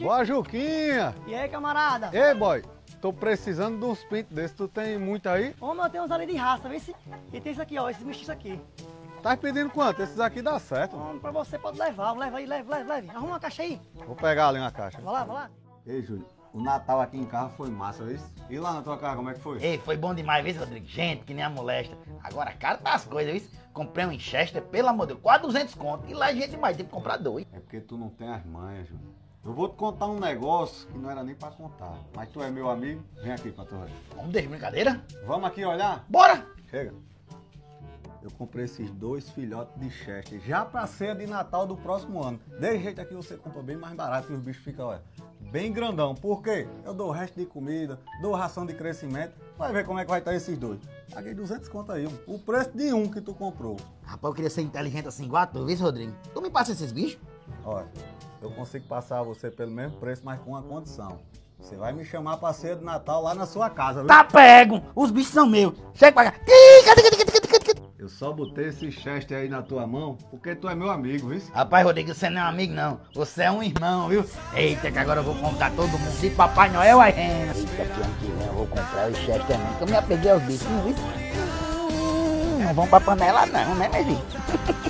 Boa, Juquinha! E aí, camarada? Ei, boy, tô precisando de uns pintos desses. Tu tem muito aí? Homem, eu tenho uns ali de raça, vê se... E tem isso aqui, ó, esse mestiço aqui. Tá pedindo quanto? Esses aqui dá certo. Homem, pra você pode levar, leva aí, leve, leve, leve. Arruma uma caixa aí. Vou pegar ali uma caixa. Vai lá, vai lá. Ei, Júlio, o Natal aqui em casa foi massa, viu? E lá na tua casa, como é que foi? Ei, foi bom demais, viu, Rodrigo? Gente, que nem a molesta. Agora, caro tá as coisas, viu? Comprei um Winchester, pelo amor de Deus, quase 200 conto. E lá gente demais, tem que comprar dois. É porque tu não tem as manhas, Júlio. Eu vou te contar um negócio que não era nem pra contar. Mas tu é meu amigo, vem aqui pra tu ver. Vamos de brincadeira? Vamos aqui olhar? Bora! Chega. Eu comprei esses dois filhotes de Chester já pra ceia de Natal do próximo ano. Desse jeito aqui você compra bem mais barato e os bichos ficam, olha, bem grandão. Por quê? Eu dou o resto de comida, dou ração de crescimento. Vai ver como é que vai estar esses dois. Paguei 200 conto aí, o preço de um que tu comprou. Rapaz, eu queria ser inteligente assim igual a tu, viu, Rodrigo? Tu me passa esses bichos? Olha, eu consigo passar você pelo mesmo preço, mas com uma condição. Você vai me chamar pra ceia de Natal lá na sua casa, viu? Tá pego! Os bichos são meus. Chega pra cá. Só botei esse Chester aí na tua mão porque tu é meu amigo, viu? Rapaz, Rodrigo, você não é um amigo, não. Você é um irmão, viu? Eita, que agora eu vou contar todo mundo de Papai Noel aí. Eita, que ano que vem eu vou comprar o Chester mesmo, que eu me apeguei aos bichos, viu? Não vão pra panela não, né, meu filho?